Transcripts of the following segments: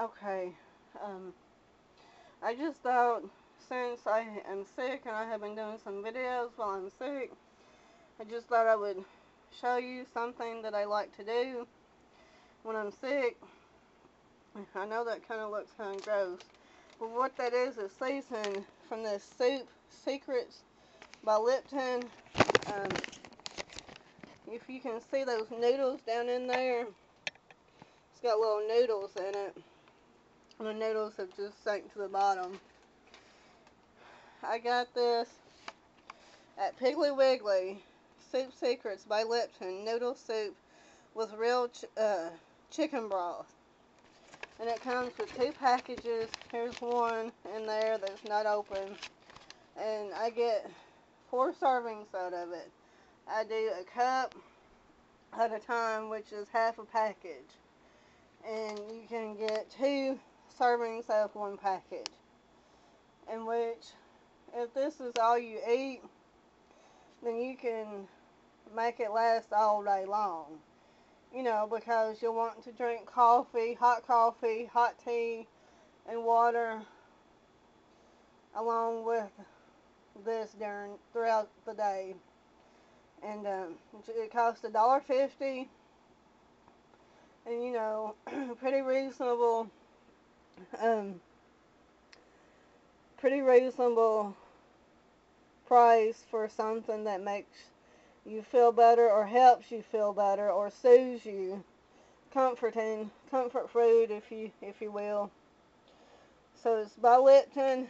Okay. Um, I just thought since I am sick and I have been doing some videos while I'm sick, I just thought I would show you something that I like to do when I'm sick. I know that kind of looks kind of gross, but what that is is season from this soup Secrets by Lipton. Um, if you can see those noodles down in there, it's got little noodles in it. The noodles have just sank to the bottom. I got this at Piggly Wiggly. Soup Secrets by Lipton. Noodle soup with real ch uh, chicken broth. And it comes with two packages. Here's one in there that's not open. And I get four servings out of it. I do a cup at a time, which is half a package. And you can servings of one package. In which, if this is all you eat, then you can make it last all day long. You know, because you'll want to drink coffee, hot coffee, hot tea, and water along with this during throughout the day. And um, it costs a dollar fifty, and you know, pretty reasonable um, pretty reasonable price for something that makes you feel better or helps you feel better or soothes you. Comforting, comfort food if you if you will. So it's by Lipton.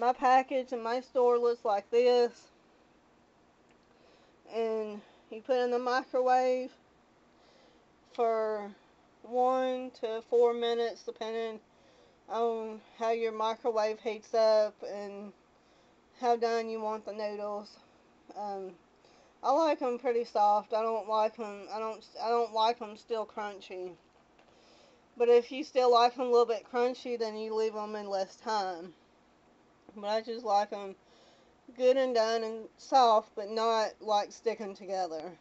My package in my store looks like this. And you put in the microwave for one to four minutes depending on how your microwave heats up and how done you want the noodles. Um, I like them pretty soft. I don't like them. I don't. I don't like them still crunchy. But if you still like them a little bit crunchy, then you leave them in less time. But I just like them good and done and soft, but not like sticking together.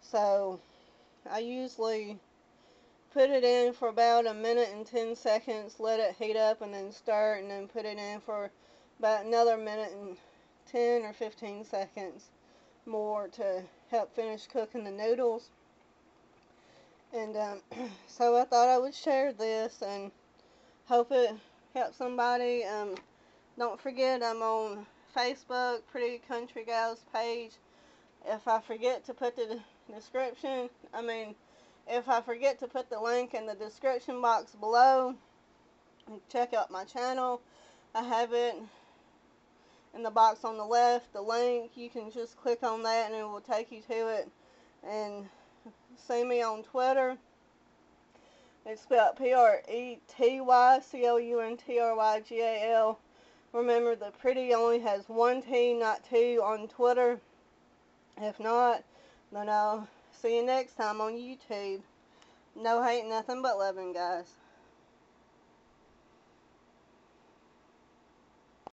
So I usually put it in for about a minute and 10 seconds, let it heat up and then stir and then put it in for about another minute and 10 or 15 seconds more to help finish cooking the noodles. And um, so I thought I would share this and hope it helps somebody. Um, don't forget I'm on Facebook, Pretty Country Gals page. If I forget to put the description, I mean, if I forget to put the link in the description box below, check out my channel. I have it in the box on the left, the link. You can just click on that and it will take you to it. And see me on Twitter. It's spelled P-R-E-T-Y-C-O-U-N-T-R-Y-G-A-L. Remember, the pretty only has one T, not two on Twitter. If not, then I'll um, See you next time on YouTube. No hate, nothing but loving, guys.